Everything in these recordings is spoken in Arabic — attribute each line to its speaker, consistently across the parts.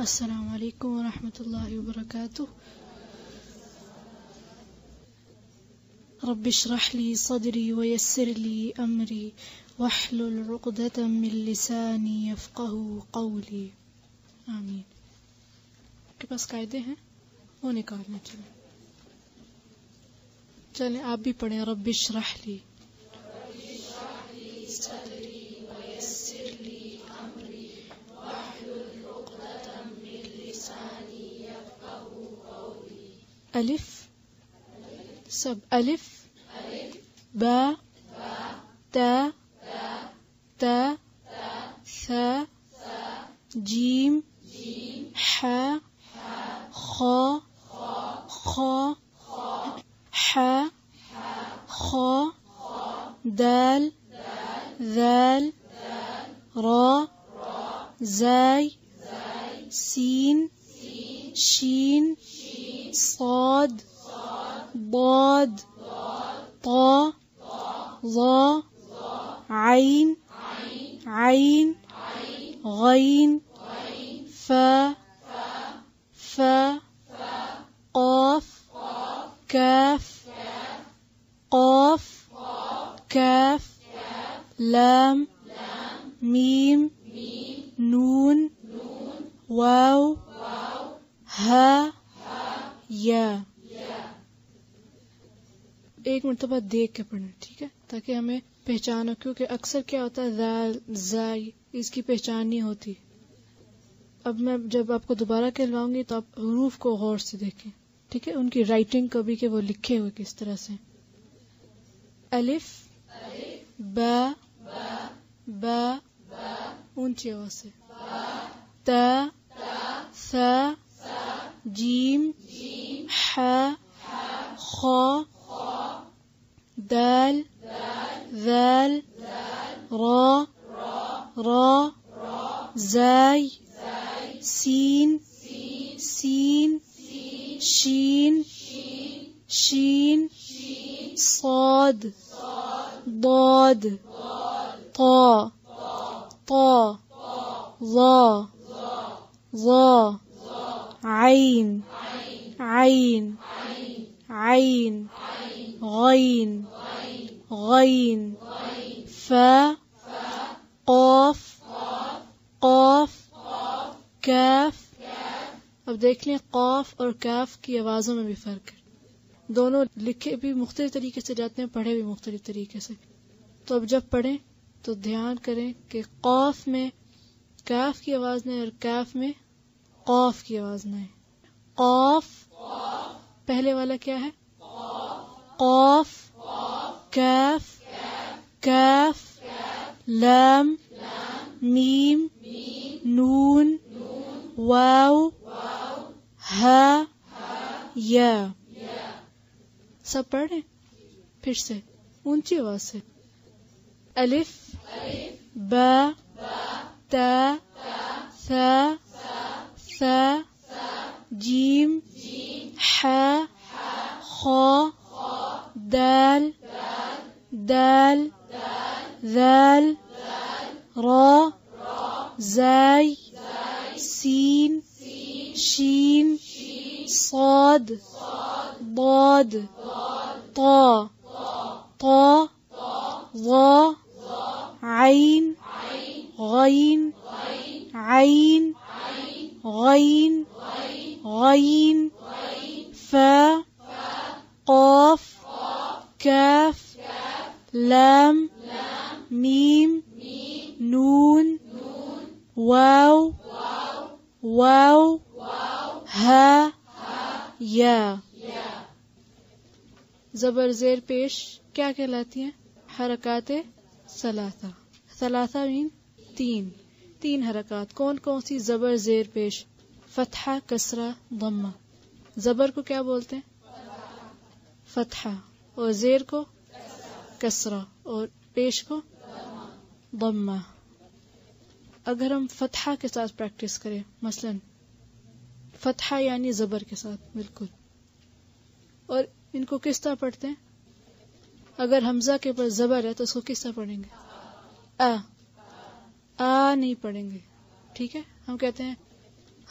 Speaker 1: السلام عليكم ورحمة الله وبركاته رب اشرح لي صدري ويسر لي أمري واحلل عقدة من لساني يفقه قولي آمين के पास कायदे हैं वो निकालने चले चले आप भी पढ़े रबिश राहली ألف. سب. ألف. با. تا. تا. ثا جيم. حا خا خا حا خا دال. ذال. را. زاي. واو ہا یا ایک مرتبہ دیکھ کے پڑھنا ٹھیک ہے تاکہ ہمیں پہچان ہو کیونکہ اکثر کیا ہوتا ہے اس کی پہچان نہیں ہوتی اب میں جب آپ کو دوبارہ کہلواؤں گی تو آپ حروف کو غور سے دیکھیں ٹھیک ہے ان کی writing کبھی کہ وہ لکھے ہوئے کس طرح سے الف با با اونچی آواز سے تا س جيم ح خ دال ذال را را زاي سين سين شين شين صاد ضاد ط طا ظا. ظا عين. عين. عين. غين. غين. فا قاف. قاف. کیف اب دیکھ لیں قاف اور کاف کی آوازوں میں بھی فرق ہے۔ دونوں لکھے بھی مختلف طریقے سے جاتے ہیں، پڑھے بھی مختلف طریقے سے۔ تو اب جب پڑھیں تو دھیان کریں کہ قاف میں کیف کی آواز نہیں اور کیف میں قوف کی آواز نہ ہے قوف پہلے والا کیا ہے؟ قوف کیف کیف، لم، میم، نون، واو ہا یا سب پڑھے پھر سے، اونچی آواز سے۔ الف، ب، ت ثا س جيم ح خ دال دال ذال را زاي سين شين صاد ضاد طا طا ظا عين غين عين غين غين فا قاف كاف لام ميم نون واو واو ها يا۔ زبر زیر پیش کیا کہلاتی ہیں؟ حرکات ثلاثہ ثلاثہ مین تین۔ تین حرکات۔ کون کون سی زبر زیر پیش؟ فتحہ، کسرہ ضمہ زبر کو کیا بولتے ہیں؟ فتحہ۔ اور زیر کو؟ کسرہ۔ اور پیش کو؟ ضمہ اگر ہم فتحہ کے ساتھ practice کریں، مثلا فتحہ یعنی زبر کے ساتھ، بالکل۔ اور ان کو کس طرح پڑھتے ہیں؟ اگر ہمزہ کے پر زبر ہے تو اس کو کس طرح پڑھیں گے؟ آ نہیں پڑھیں گے۔ ٹھیک ہے؟ ہم کہتے ہیں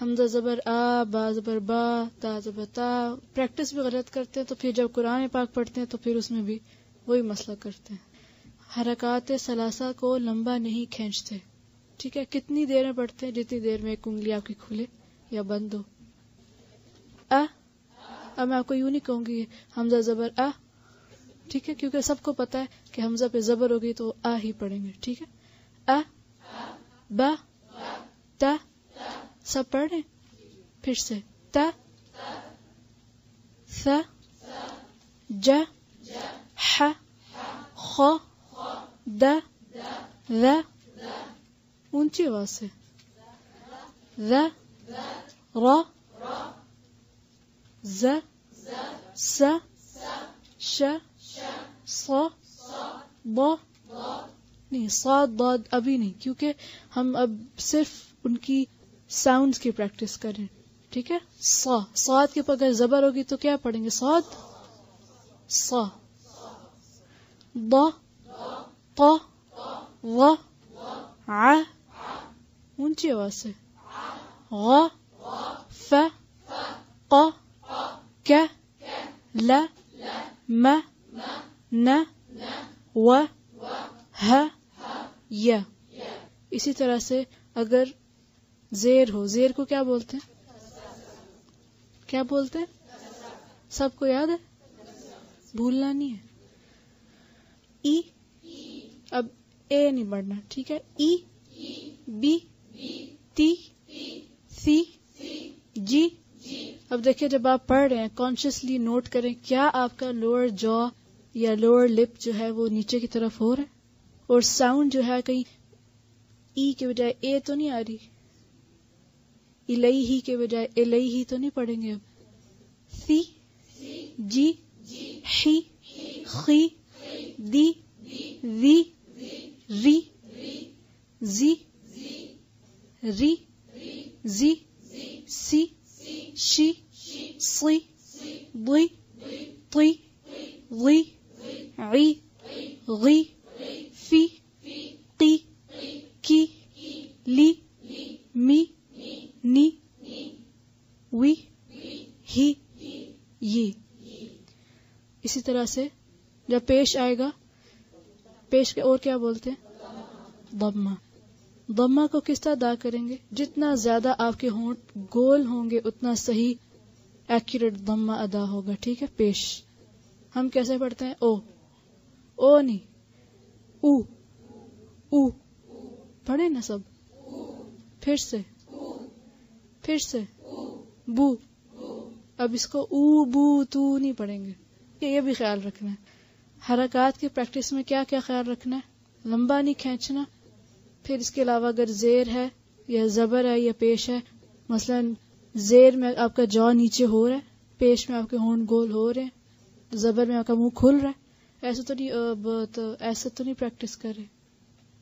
Speaker 1: ہمزہ زبر آ، با زبر با، تا زبر تا۔ practice بھی غلط کرتے ہیں تو پھر جب قرآن پاک پڑھتے ہیں تو پھر اس میں بھی وہی مسئلہ کرتے ہیں۔ حرکات ثلاثہ کو لمبا نہیں کھینچتے۔ ٹھیک ہے؟ کتنی دیر میں پڑھتے ہیں؟ جتنی دیر میں ایک انگلی آپ کی کھلے یا بند ہو۔ آ، اب میں آپ کو یوں نہیں کہوں گی ہمزہ زبر آ۔ ٹھیک ہے؟ کیونکہ سب کو پتا ہے کہ ہمزہ پہ زبر ہوگی تو آ ہی پڑھیں گے۔ ٹھیک ہے؟ آ बा ता सब पढ़ रहे फिर से ता थ ज ह ख द ذ ऊंची आवाज से ذ र ز स श स ض نہیں سعد بعد ابھی نہیں، کیونکہ ہم اب صرف ان کی ساؤنڈ کی پریکٹس کریں، ٹھیک ہے؟ سا سعد کے بغیر زبر ہوگی تو کیا پڑھیں گے؟ سعد سا۔ ب و اونچی آواز سے۔ غ، ف، ق، ک، ل، م، ن، و، ه یا اسی طرح سے اگر زیر ہو، زیر کو کیا بولتے ہیں؟ کیا بولتے ہیں؟ سب کو یاد ہے؟ بھولنا نہیں ہے۔ ای، اب اے نہیں پڑھنا، ٹھیک ہے؟ ای، بی، تی، سی جی۔ اب دیکھیں جب آپ پڑھ رہے ہیں consciously note کریں کیا آپ کا lower jaw یا lower lip جو ہے وہ نیچے کی طرف ہو رہا ہے؟ اور sound جو ہے کہیں ای کے بجائے اے تو نہیں آ رہی۔ الہی کے بجائے الہی تو نہیں پڑھیں گے اب سی جی ہی، خی، دی، وی، ری، زی ری، زی، سی، شی سی بوئی تی وی غی غی فی قی کی لی می نی وی ہی یہ اسی طرح سے جب پیش آئے گا، پیش کے اور کیا بولتے ہیں؟ ضمہ ضمہ کو کس طرح ادا کریں گے؟ جتنا زیادہ آپ کے ہونٹ گول ہوں گے، اتنا صحیح accurate ضمہ ادا ہوگا، ٹھیک ہے؟ پیش۔ ہم کیسے پڑھتے ہیں؟ او۔ او نہیں۔ او او، پڑھے نا سب۔ پھر سے پھر سے، بو۔ اب اس کو او، بو، تو نہیں پڑھیں گے۔ یہ بھی خیال رکھنا ہے۔ حرکات کی practice میں کیا کیا خیال رکھنا ہے؟ لمبا نہیں کھینچنا۔ پھر اس کے علاوہ اگر زیر ہے یا زبر ہے یا پیش ہے، مثلا زیر میں آپ کا jaw نیچے ہو رہا ہے، پیش میں آپ کے ہونٹ گول ہو رہے ہیں، زبر میں آپ کا منہ کھل رہا ہے ایسے تو نہیں ایسے تو نہیں practice کرے۔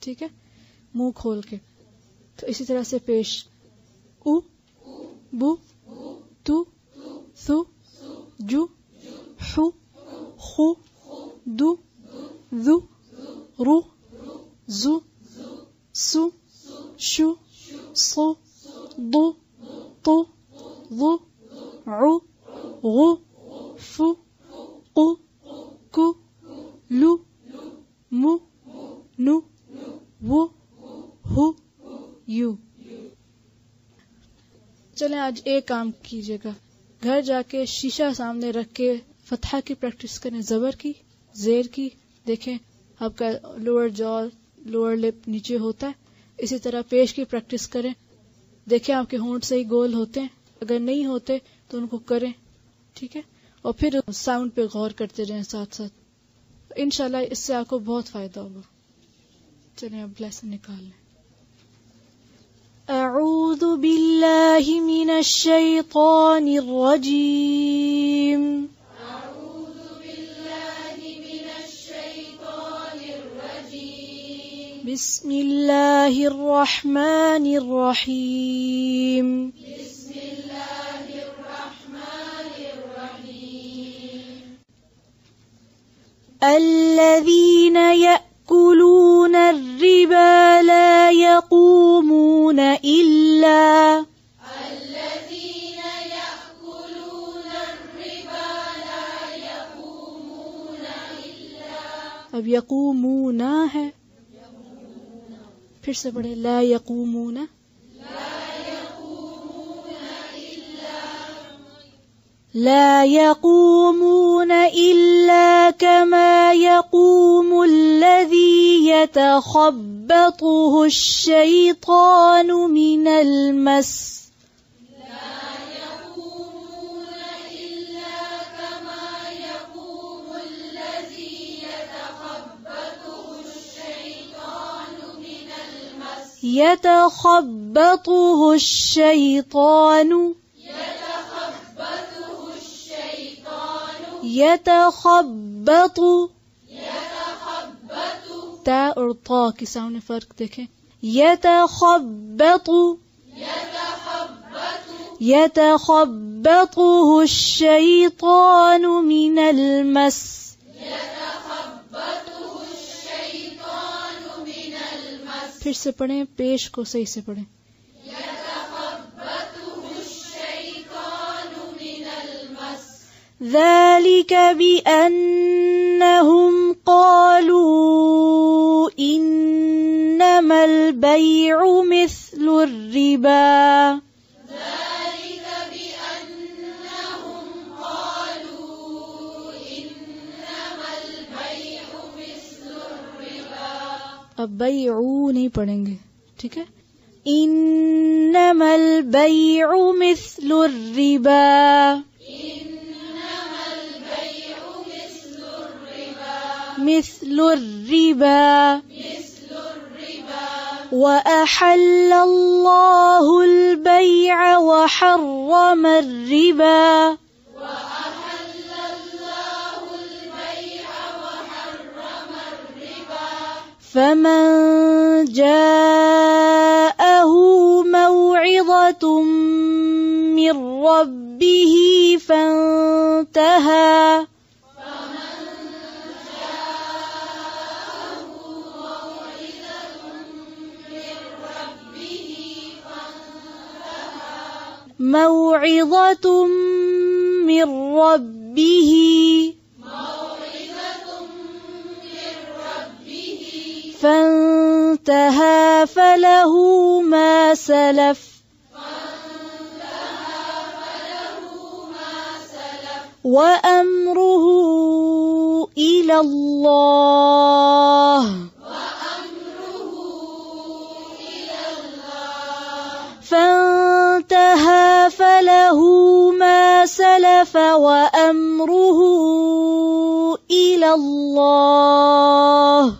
Speaker 1: ٹھیک ہے؟ منہ کھول کے۔ تو اسی طرح سے پیش۔ او، بو، تو، سو، جو حو خو، دو ذو رو، زو، سو، شو، سو، دو، تو ذو عو، غو، فو، قو، کو لو مو نو وہ ہو یو چلیں آج ایک کام کیجیے گا گھر جا کے شیشہ سامنے رکھ کے فتح کی practice کریں زبر کی زیر کی دیکھیں آپ کا lower jaw lower lip نیچے ہوتا ہے اسی طرح پیش کی practice کریں دیکھیں آپ کے ہونٹ صحیح گول ہوتے ہیں اگر نہیں ہوتے تو ان کو کریں ٹھیک ہے اور پھر sound پہ غور کرتے رہیں ساتھ ساتھ इनशाला इससे आपको बहुत फायदा होगा चलिए अब लेसन निकाल लें أعوذ بالله من الشيطان الرجيم أعوذ بالله من الشيطان الرجيم بسم الله الرحمن الرحيم الذين يأكلون الربا لا يقومون إلا الذين يأكلون الربا لا يقومون إلا لا يقومون إلا كما يقوم الذي يتخبطه الشيطان من المس. يتخبطه الشيطان يتخبط تا اور تا کے سامنے فرق دیکھیں يتخبط يتخبطه الشيطان من المس يتخبطه الشيطان من المس پھر سے پڑھیں پیش کو صحیح سے پڑھیں۔ ذلك بأنهم قالوا إنما البيع مثل الربا अब बैऊ नहीं पढ़ेंगे ठीक है إنما البيع مثل الربا مثل الربا. وأحل الله البيع وحرم الربا. فمن جاءه موعظة من ربه فانتهى. موعظة من ربه. فانتهى فله ما سلف. وأمره إلى الله. فانتهى فله ما سلف وأمره إلى الله.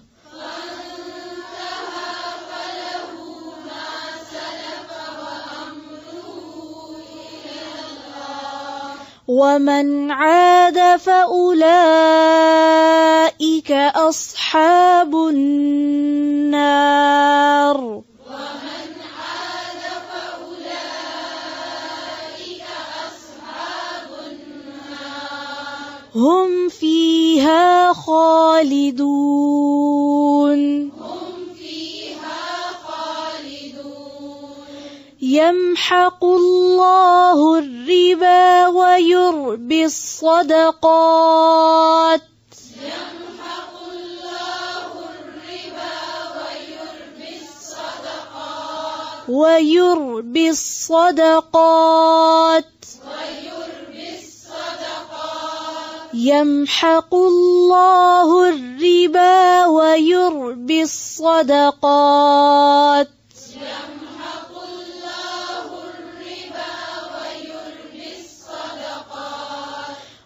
Speaker 1: ومن عاد فأولئك أصحاب النار. هم فيها خالدون. يمحق الله الربا ويربي الصدقات. ويربي الصدقات. يمحق الله الربا ويربي الصدقات.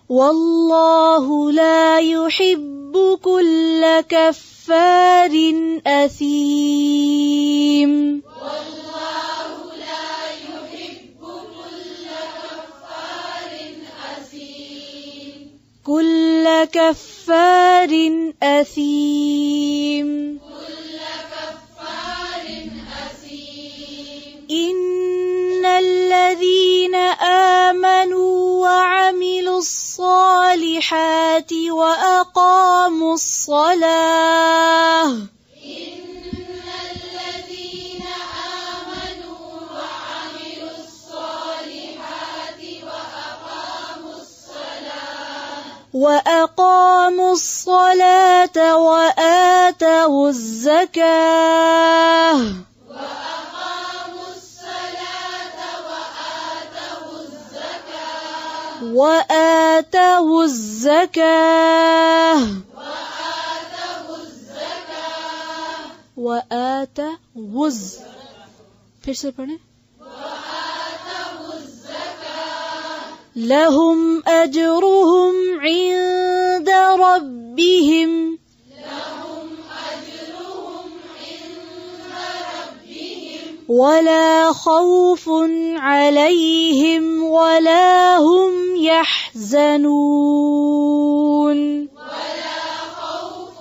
Speaker 1: والله لا يحب كل كفار أثيم. كل كفار أثيم. إن الذين آمنوا وعملوا الصالحات وأقاموا الصلاة وأقاموا الصلاة وآتوا الزكاة وأقاموا الصلاة وآتوا الزكاة وآتوا الزكاة وآتوا الزكاة وآتوا الز फिर से पढ़ें لهم أجرهم عند ربهم. لهم أجرهم عند ربهم ولا خوف عليهم ولا هم يحزنون ولا خوف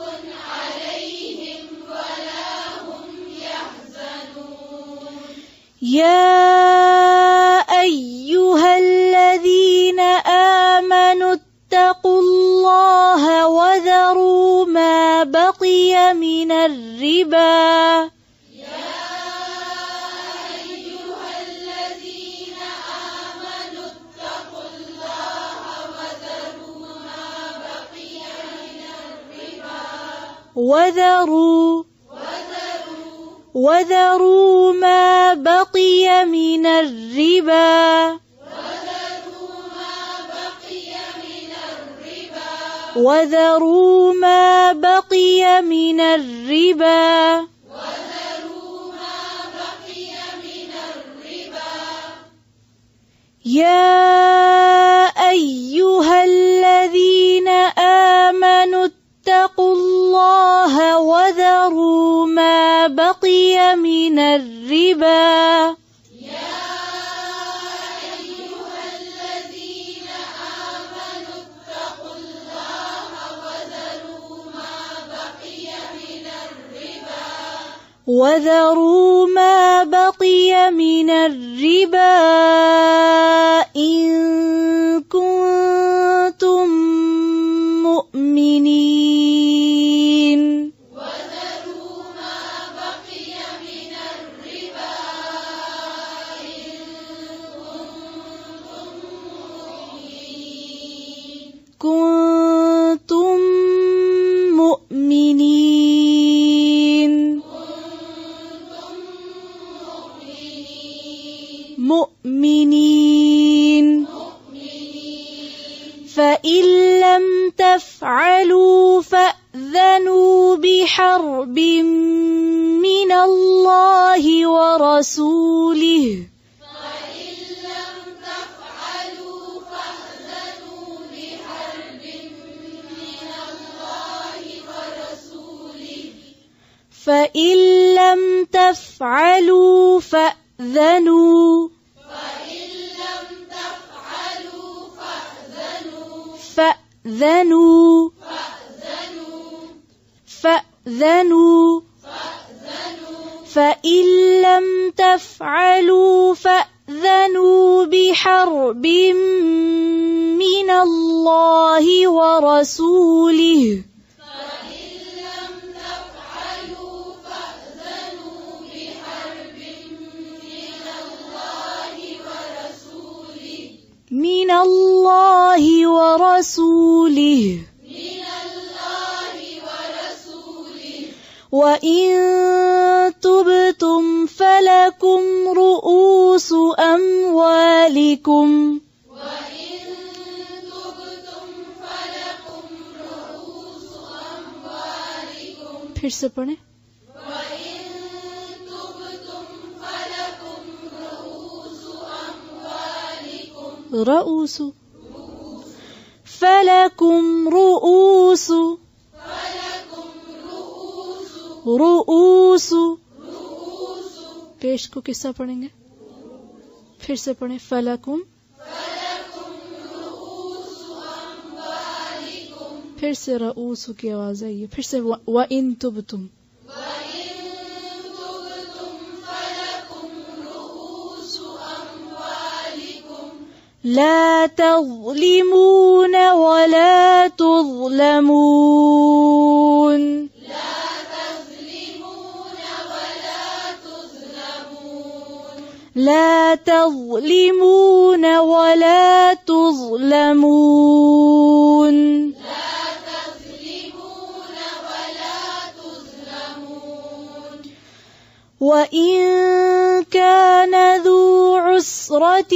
Speaker 1: عليهم ولا هم يحزنون. يا أيها الله وذروا ما بقي من الربا. وذروا وذروا ما بقي من الربا. وذروا ما بقي من الربا. يا أيها الذين آمنوا اتقوا الله وذروا ما بقي من الربا. وذروا ما بقي من الربا إن كنتم مؤمنين. مؤمنين. فإن لم تفعلوا فأذنوا بحرب من الله ورسوله. فإن لم تفعلوا فأذنوا ورسوله. فإن لم تفعلوا فأذنوا بحرب من الله ورسوله من الله ورسوله من الله ورسوله. وإن تبتم فلكم رؤوس أموالكم. پھر سے پڑھیں۔ رؤوسو۔ فلكم رؤوس۔ رؤوس۔ پیش کو کس طرح پڑھیں گے؟ پھر سے پڑھیں۔ فلکم حرص رؤوسك آواز آئی وإن تبتم وإن تبتم فلكم رؤوس أموالكم لا تظلمون ولا تظلمون لا تظلمون ولا تظلمون لا تظلمون ولا تظلمون وإن كان ذو عسرة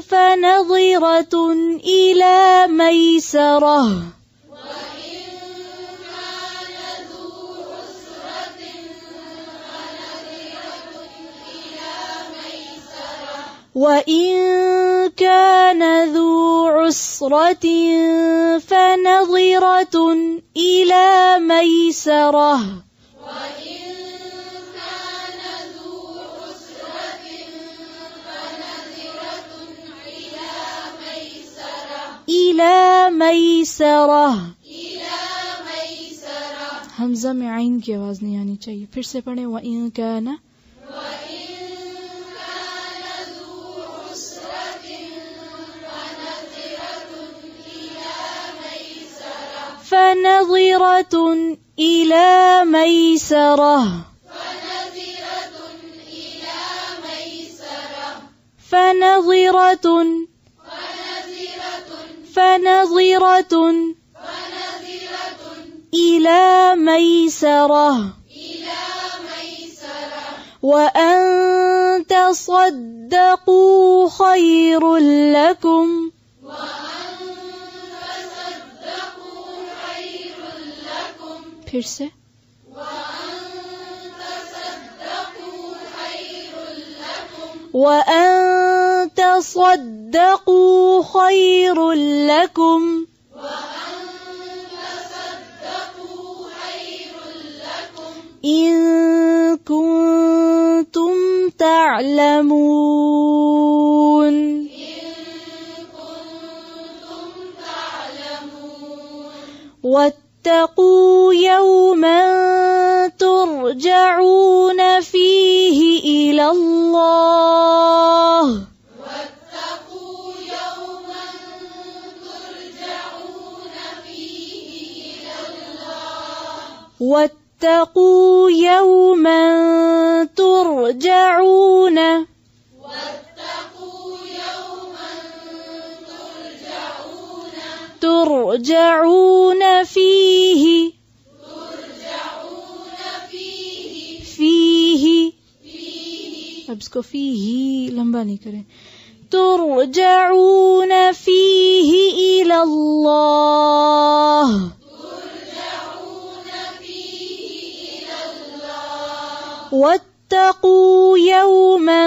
Speaker 1: فنظرة إلى ميسرة وإن كان ذو عسرة فنظرة إلى ميسرة وإن كان ذو عسرة فنظرة إلى ميسرة إلى ميسرة إلى ميسرة हमजा में आइन की आवाज नहीं आनी चाहिए फिर से पढ़े व इन काना وإن كان ذو عسرة فنظرة إلى ميسرة فنظرة إلى ميسرة فنظرة إلى ميسرة وأن تصدقوا خير لكم وأن تصدقوا خير لكم وأن تصدقوا خير لكم. تصدقوا خير لكم إن كنتم تعلمون. واتقوا يوما ترجعون فيه إلى الله. واتقوا يوما ترجعون. ترجعون فيه. ترجعون فيه فيه. أبسكو فيه لمباني كريم. ترجعون فيه إلى الله. واتقوا يوما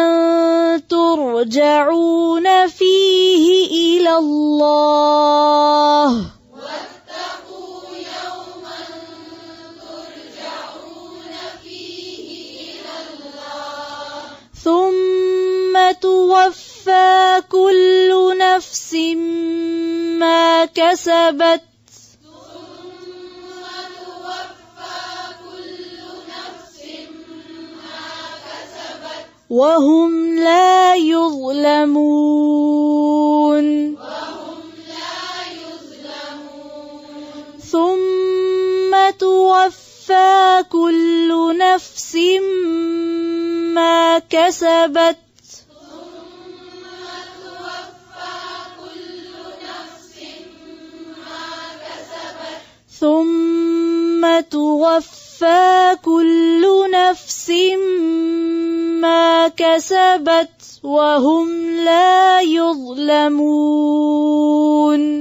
Speaker 1: ترجعون فيه إلى الله. ثم توفى كل نفس ما كسبت وهم لا يظلمون. ثم توفى كل نفس ما كسبت. ثم توفى توفى كل نفس ما كسبت وهم لا يظلمون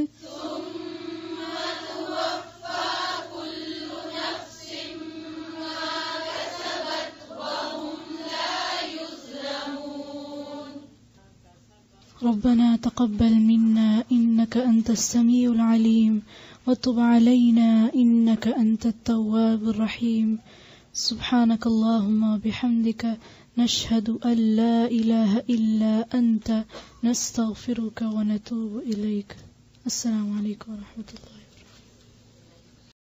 Speaker 1: ثم توفى كل نفس ما كسبت وهم لا يظلمون. ربنا تقبل منا إنك أنت السميع العليم. وتب علينا إنك أنت التواب الرحيم. سبحانك اللهم وبحمدك نشهد أن لا إله إلا أنت نستغفرك ونتوب إليك. السلام عليكم ورحمة الله.